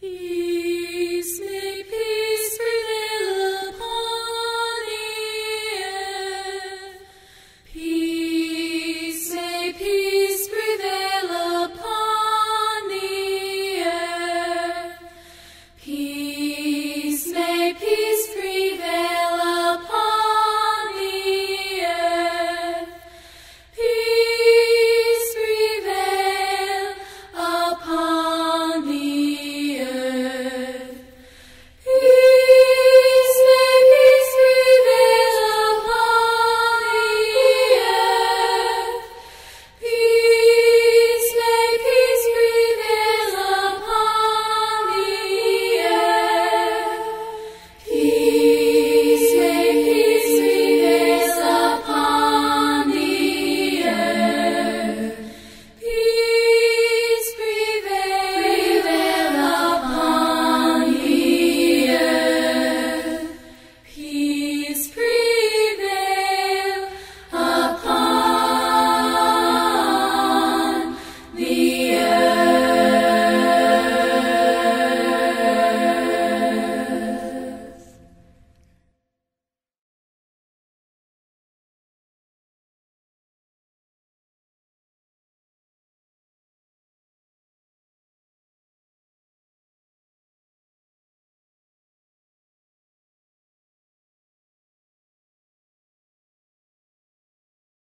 Peace.